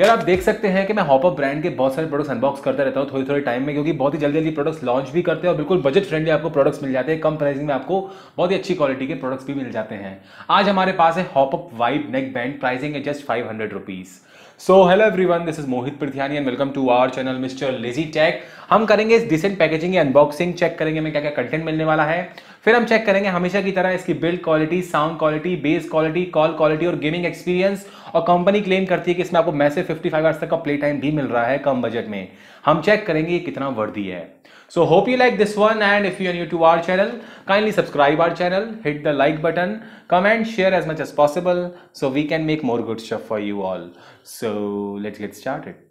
यार, आप देख सकते हैं कि मैं हॉपअप ब्रांड के बहुत सारे प्रोडक्ट्स अनबॉक्स करता रहता हूँ थोड़ी थोड़ी टाइम में, क्योंकि बहुत ही जल्दी जल्दी प्रोडक्ट्स लॉन्च भी करते हैं और बिल्कुल बजट फ्रेंडली आपको प्रोडक्ट्स मिल जाते हैं। कम प्राइसिंग में आपको बहुत ही अच्छी क्वालिटी के प्रोडक्ट्स भी मिल जाते हैं। आज हमारे पास है Hopup white neck band pricing है just five hundred rupees so hello everyone this is Mohit Prathiyani and welcome to our channel Mister Lazy Tech हम करेंगे इस डिसेंट पैकेजिंग की अनबॉक्सिंग चेक करेंगे हमें क्या क्या कंटेंट मिलने वाला है। फिर हम चेक करेंगे हमेशा की तरह इसकी build quality sound quality bass quality call quality और गेमिंग एक्सपीरियंस और कंपनी क्लेम करती है कि इसमें आपको मैसेज फिफ्टी फाइव आवर्स तक का प्ले टाइम भी मिल रहा है कम बजट में। हम चेक करेंगे कितना वर्दी है। So hope you like this one and if you you to our channel kindly subscribe our channel hit the like button comment share as much as possible so we can make more good stuff for you all so let let start it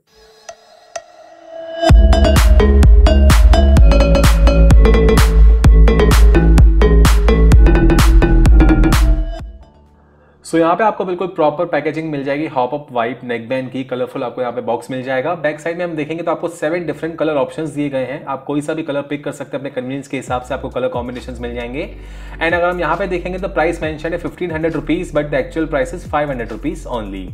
so so, यहाँ पे आपको बिल्कुल proper packaging मिल जाएगी hop up wipe neck band की colourful आपको यहाँ पे बॉक्स मिल जाएगा। बैक साइड में हम देखेंगे तो आपको सेवन डिफरेंट कलर ऑप्शन दिए गए हैं। आप कोई सा भी कलर पिक कर सकते हैं अपने कन्वीनियंस के हिसाब से आपको कलर कॉम्बिनेशन मिल जाएँगे। एंड अगर हम यहाँ पे देखेंगे तो प्राइस मैंशन है fifteen hundred rupees but the actual price is five hundred rupees only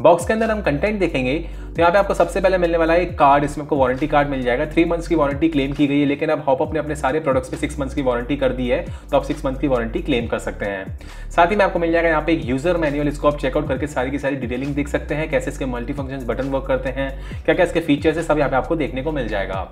box के अंदर हम कंटेंट देखेंगे तो यहाँ पे आपको सबसे पहले मिलने वाला है एक कार्ड इसमें आपको वारंटी कार्ड मिल जाएगा। थ्री मंथ्स की वारंटी क्लेम की गई है, लेकिन अब हॉपअप ने अपने सारे प्रोडक्ट्स पे सिक्स मंथ्स की वारंटी कर दी है तो आप सिक्स मंथ की वारंटी क्लेम कर सकते हैं। साथ ही में आपको मिल जाएगा यहाँ पे एक यूज़र मैनुअल इसको आप चेकआउट करके सारी की सारी डिटेलिंग देख सकते हैं, कैसे इसके मल्टी फ़ंक्शन बटन वर्क करते हैं क्या क्या इसके फीचर्स है, सब यहाँ पे आपको देखने को मिल जाएगा।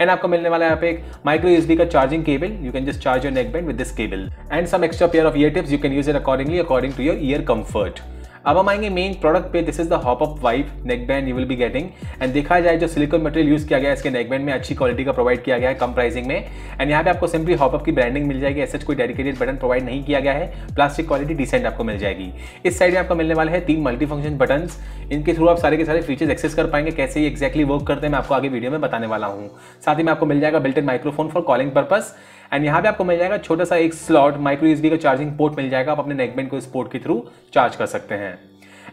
एंड आपको मिलने वाला यहाँ पे एक माइक्रो यूएसबी का charging cable you can just charge your neck band with this cable and some extra pair of ear tips you can use it accordingly according to your ear comfort अब हम आएँगे main product पे this is the Hopup wipe neck band you will be getting and देखा जाए जो silicon material use किया गया है, इसके नेक बैंड में अच्छी क्वालिटी का प्रोवाइड किया गया है कम प्राइसिंग में. एंड यहाँ पे आपको सिंपली हॉप अप की ब्रांडिंग मिल जाएगी, ऐसे कोई डेडिकेटेड बटन प्रोवाइड नहीं किया गया है. प्लास्टिक क्वालिटी डिसेंट आपको मिल जाएगी. इस साइड में आपको मिलने वाले हैं तीन मल्टी फ़ंक्शन बटन इनके थ्रू आप सारे के सारे फीचर्स एक्सेस कर पाएँगे, कैसे ये एक्जैक्टली वर्क करते हैं मैं आपको आगे वीडियो में बताने वाला हूँ. साथ ही में आपको मिल जाएगा built microphone for calling purpose and यहाँ पे आपको मिल जाएगा छोटा सा एक स्लॉट माइक्रो यूएसबी का चार्जिंग पोर्ट मिल जाएगा। आप अपने नेकबैंड को इस पोर्ट के थ्रू चार्ज कर सकते हैं।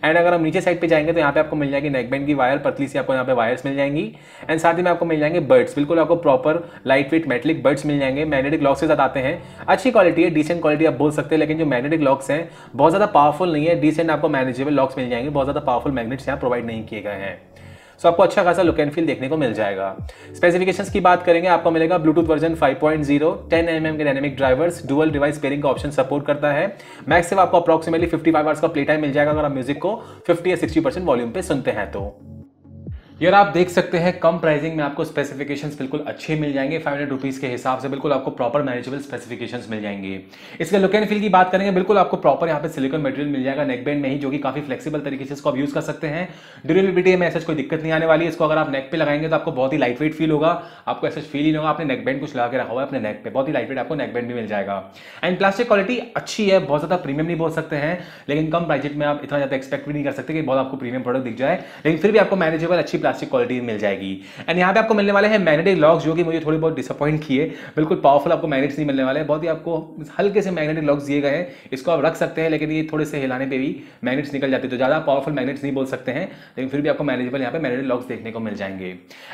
एंड अगर हम नीचे साइड पे जाएँगे तो यहाँ पे आपको मिल जाएगी नेकबैंड की वायर पतली सी आपको यहाँ पे वायर्स मिल जाएँगी। एंड साथ ही में आपको मिल जाएँगे बर्ड्स बिल्कुल आपको proper light weight metallic buds मिल जाएँगे। मैग्नेटिक लॉक्स के साथ आते हैं। अच्छी क्वालिटी है डिसेंट क्वालिटी आप बोल सकते हैं, लेकिन जो मैग्नेटिक लॉक्स हैं, बहुत ज़्यादा पावरफुल नहीं है। डिसेंट आपको मैनेजेबल लॉक्स मिल जाएँगे। बहुत ज़्यादा पावरफुल मैग्नेट्स यहाँ प्रोवाइड नहीं किए गए हैं। सो आपको अच्छा खासा लुक एंड फील देखने को मिल जाएगा। स्पेसिफिकेशंस की बात करेंगे, आपको मिलेगा ब्लूटूथ वर्जन 5.0 10 एम के dynamic drivers dual device pairing का ऑप्शन सपोर्ट करता है। मैक्सिम आपको अप्रोक्सीमेटली 55 आवर्स का प्ले टाइम मिल जाएगा अगर आप म्यूज़िक को 50 या 60 परसेंट वॉल्यूम पे सुनते हैं तो। यार, आप देख सकते हैं, कम प्राइसिंग में आपको स्पेसिफिकेशंस बिल्कुल अच्छे मिल जाएँगे। फाइव हंड्रेड रुपीज़ के हिसाब से बिल्कुल आपको प्रॉपर मैनेजेबल स्पेसिफिकेशंस मिल जाएँगे। इसके लुक एंड फील की बात करेंगे, बिल्कुल आपको प्रॉपर यहाँ पे सिलिकॉन मटेरियल मिल जाएगा नेक बैंड में ही, जो कि काफ़ी फ्लेक्सिबल तरीके से इसको आप यूज़ कर सकते हैं। ड्यूरेबिलिटी में ऐसा कोई दिक्कत नहीं आने वाली। है इसको अगर आप नेक पे लगाएँगे तो आपको बहुत ही लाइट वेट फील होगा। आपको ऐसा फील ही होगा, आपने नेक बैंड कुछ लगा के रखा हुआ है अपने नेक पे। बहुत ही लाइट वेट आपको नेक बैंड भी मिल जाएगा। एंड प्लास्टिक क्वालिटी अच्छी है, बहुत ज़्यादा प्रीमियम नहीं बोल सकते हैं, लेकिन कम प्राइजेट में आप इतना ज़्यादा एक्सपेक्ट भी नहीं कर सकते कि बहुत आपको प्रीमियम प्रोडक्ट दिख जाए। लेकिन फिर भी आपको मैनेजेबल अच्छी प्लास्टिक क्वालिटी मिल जाएगी। एंड यहाँ पे आपको मिलने वाले हैं मैग्नेटिक लॉक्स जो कि मुझे थोड़ी बहुत डिसअपॉइंट किए। बिल्कुल पावरफुल आपको मैग्नेट्स नहीं मिलने वाले बहुत ही आपको हल्के से मैग्नेटिक लॉक्स दिए गए हैं। इसको आप रख सकते हैं, लेकिन ये थोड़े से हिलाने पे भी मैग्नेट्स निकल जाते हैं। तो ज़्यादा पावरफुल मैग्नेट्स नहीं बोल सकते हैं, लेकिन फिर भी आपको मैनेजेबल यहाँ पे मैग्नेटिक लॉक्स देखने को मिल जाएँगे।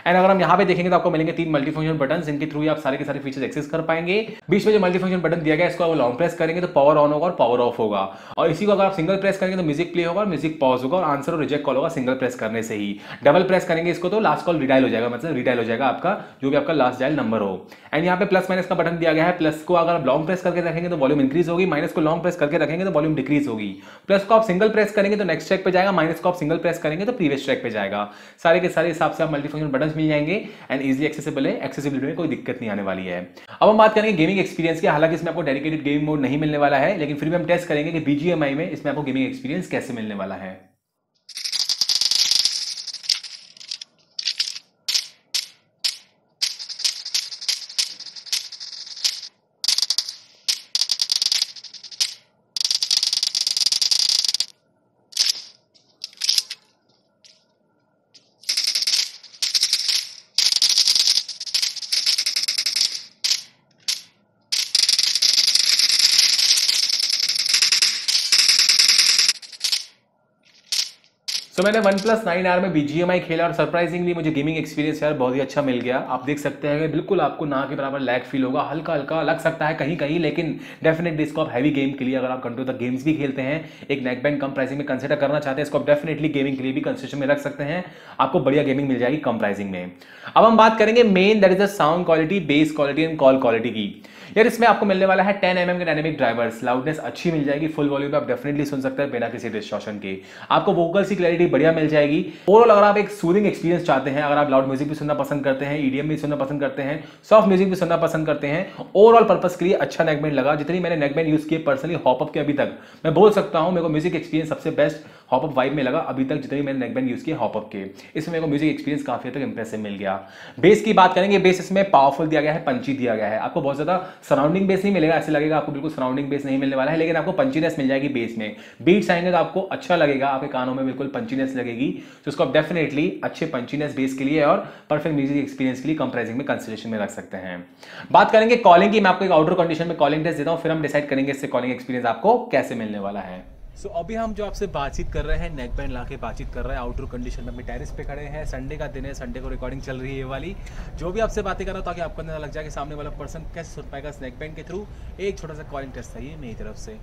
एंड अगर हम यहाँ पे देखेंगे तो आपको मिलेंगे तीन मल्टी फ़ंक्शन बटन इनके थ्रू आप सारे के सारे फीचर्स एक्सेस कर पाएँगे। बीच में जो मल्टी फ़ंक्शन बटन दिया गया इसको आप लॉन्ग प्रेस करेंगे तो पावर ऑन होगा और पावर ऑफ़ होगा। और इसी को अगर आप सिंगल प्रेस करेंगे तो म्यूज़िक प्ले होगा और म्यूज़िक पॉज होगा और आंसर और रिजेक्ट कॉल होगा सिंगल प्रेस करने से ही। डबल प्रेस करेंगे इसको तो लास्ट कॉल रिडायल हो जाएगा मतलब रिडायल हो जाएगा आपका, जो भी आपका लास्ट डायल नंबर हो। एंड यहाँ पे प्लस माइनस का बटन दिया गया है प्लस को अगर आप लॉन्ग प्रेस करके रखेंगे तो वॉल्यूम इंक्रीज होगी माइनस को लॉन्ग प्रेस करके रखेंगे तो वॉल्यूम डिक्रीज होगी। प्लस को आप सिंगल प्रेस करेंगे तो नेक्स्ट ट्रैक पे जाएगा माइनस को आप सिंगल प्रेस करेंगे तो प्रीवियस ट्रैक पे जाएगा। सारे के सारे हिसाब से आप मल्टीफंक्शन बटन मिल जाएँगे एंड इजी एक्सेसिबल है एक्सेसिबिलिटी में कोई दिक्कत नहीं आने वाली है। अब हम बात करेंगे गेमिंग एक्सपीरियंस की, हालाँकि इसमें आपको डेडिकेटेड गेम मोड नहीं मिलने वाला है, लेकिन फिर भी हम टेस्ट करेंगे कि बीजीएमआई में इसमें आपको गेमिंग एक्सपीरियंस कैसे मिलने वाला है। सो मैंने वन प्लस नाइन आर में बीजीएमआई खेला और सरप्राइजिंगली मुझे गेमिंग एक्सपीरियंस यार बहुत ही अच्छा मिल गया। आप देख सकते हैं, बिल्कुल आपको ना के बराबर लैग फील होगा। हल्का हल्का लग सकता है कहीं कहीं, लेकिन डेफिनेटली इसको आप हैवी गेम के लिए अगर आप कंट्रोल तक गेम्स भी खेलते हैं, एक नेक बैंड कम प्राइसिंग में कंसिडर करना चाहते हैं, इसको आप डेफिनेटली गेमिंग के लिए भी कंसिडर में रख सकते हैं। आपको बढ़िया गेमिंग मिल जाएगी कम प्राइसिंग में। अब हम बात करेंगे main that is the sound quality bass quality and call quality की। यार इसमें आपको मिलने वाला है 10 एम के डायनेमिक ड्राइवर्स लाउडनेस अच्छी मिल जाएगी फुल वॉल्यूम पे आप डेफिनेटली सुन सकते हैं बिना किसी डिस्टॉर्शन के। आपको वोकल्स की क्लैरिटी बढ़िया मिल जाएगी। ओवरऑल अगर आप एक सूदिंग एक्सपीरियंस चाहते हैं, अगर आप लाउड म्यूज़िक भी सुनना पसंद करते हैं ईडीएम भी सुनना पसंद करते हैं सॉफ्ट म्यूज़िक भी सुनना पसंद करते हैं ओवरऑल पर्पज के लिए अच्छा नेकबैंड लगा। जितनी मैंने नेकबैंड यूज़ किए पर्सनली हॉपअप के अभी तक, मैं बोल सकता हूँ, मेरे को म्यूज़िक एक्सपीरियंस सबसे बेस्ट हॉपअप वाइब में लगा अभी तक जितने मैंने नेकबैंड यूज़ किए हॉपअप के। इसमें मेरे को म्यूज़िक एक्सपीरियंस काफ़ी तक इंप्रेसिव मिल गया। बेस की बात करेंगे बेस इसमें पावरफुल दिया गया है पंची दिया गया है। आपको बहुत ज़्यादा सराउंडिंग बेस नहीं मिलेगा, ऐसे लगेगा आपको बिल्कुल सराउंडिंग बेस नहीं मिलने वाला है, लेकिन आपको पंचीनेस मिल जाएगी बेस में। बीट्स आएँगे तो आपको अच्छा लगेगा, आपके कानों में बिल्कुल पंचीनेस लगेगी। तो उसको आप डेफिनेटली अच्छे पंचीनेस बेस के लिए और परफेक्ट म्यूज़िक एक्सपीरियंस के लिए कंप्राइजिंग में कंसिडरेशन में रख सकते हैं। बात करेंगे कॉलिंग की, मैं आपको एक आउटडोर कंडीशन में कॉलिंग टेस्ट देता हूँ, फिर हम डिसाइड करेंगे इससे कॉलिंग एक्सपीरियंस आपको कैसे मिलने वाला है। सो so, अभी हम जो आपसे बातचीत कर रहे हैं नेक बैंड ला के बातचीत कर रहे हैं आउटडोर कंडीशन में अपने टेरिस पे खड़े हैं। संडे का दिन है संडे को रिकॉर्डिंग चल रही है वाली। जो भी आपसे बातें कर रहा हूँ ताकि आपको अंदर लग जाए कि सामने वाला पर्सन कैसे सुन पाएगा स्नैक बैंड के थ्रू एक छोटा सा कॉलिंग टेस्ट है मेरी तरफ़ से।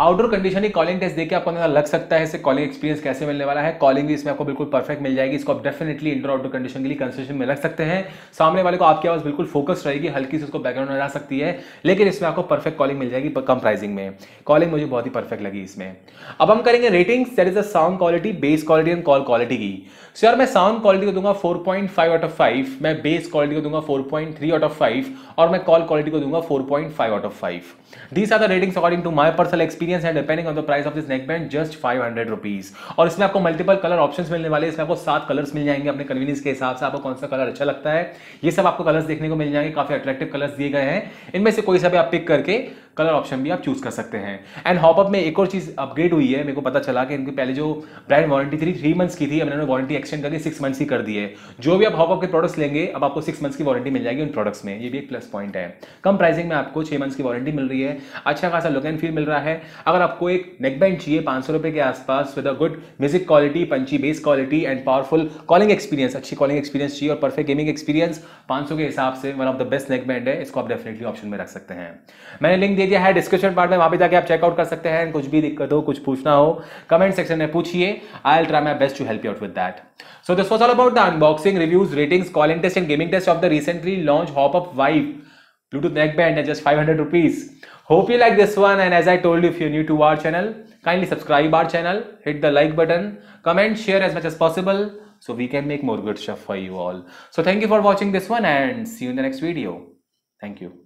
आउटडोर कंडीशन ही कॉलिंग टेस्ट देखिए आपको अंदर लग सकता है इससे कॉलिंग एक्सपीरियंस कैसे मिलने वाला है। कॉलिंग भी इसमें आपको बिल्कुल परफेक्ट मिल जाएगी। इसको आप डेफिनेटली इंडोर आउटडोर कंडीशन के लिए कंसिडरेशन में रख सकते हैं। सामने वाले को आपकी आवाज़ बिल्कुल फोकस रहेगी, हल्की से उसको बैकग्राउंड में आ सकती है, लेकिन इसमें आपको परफेक्ट कॉलिंग मिल जाएगी कम प्राइसिंग में। कॉलिंग मुझे बहुत ही परफेक्ट लगी इसमें। अब हम करेंगे rating that is the sound quality bass quality and call quality की। सो यार, मैं साउंड क्वालिटी को दूँगा 4.5 आउट ऑफ़ 5 मैं बेस क्वालिटी को दूँगा 4.3 आउट ऑफ़ फाइव और मैं कॉल क्वालिटी को दूँगा 4.5 out of 5 these are the ratings according to my personal experience and depending on the price of this neck band just five hundred rupees और इसमें आपको multiple colour option मिलने वाले इसमें आपको सात कलर्स मिल जाएँगे अपने कन्वीनियंस के हिसाब से। आपको कौन सा कलर अच्छा लगता है? ये सब आपको कलर्स देखने को मिल जाएँगे। काफ़ी अट्रैक्टिव कलर्स दिए गए हैं। इनमें से कोई सा भी आप पिक करके कलर ऑप्शन भी आप चूज़ कर सकते हैं। एंड हॉपअप में एक और चीज़ अपग्रेड हुई है, मेरे को पता चला कि इनकी पहले जो ब्रांड वारंटी थी थ्री मंथ्स की थी, अब इन्होंने वारंटी एक्सटेंड करके सिक्स मंथ्स की कर दी है। जो भी आप हॉपअप के प्रोडक्ट्स लेंगे, अब आपको सिक्स मंथ्स की वारंटी मिल जाएगी उन प्रोडक्ट्स में। ये भी एक प्लस पॉइंट है। कम प्राइसिंग में आपको छह मंथ्स की वारंटी मिल रही है। अच्छा खासा लुक एंड फील मिल रहा है। अगर आपको एक नेक बैंड चाहिए पाँच सौ रुपए के आसपास with a good music quality punchy bass quality and powerful calling experience अच्छी कॉलिंग एक्सपीरियंस चाहिए और परफेक्ट गेमिंग एक्सपीरियंस पाँच के हिसाब से one of the best neck band है, इसको आप डेफिनेटली ऑप्शन में रख सकते हैं। मैंने लिंक दे दिया है डिस्क्रिप्शन पार्ट में, वहाँ पर जाकर आप चेकआउट कर सकते हैं। कुछ भी दिक्कत हो, कुछ पूछना हो कमेंट सेक्शन में पूछिए। I'll try my best to help you with that so this was all about the unboxing reviews ratings calling test and gaming test of the recently launch Hopup Vibe Bluetooth neck band just five hundred rupees hope you like this one and as I told if you new to our channel kindly subscribe our channel hit the like button comment share as much as possible so we can make more good stuff for you all so thank you for watching this one and see you the next video thank you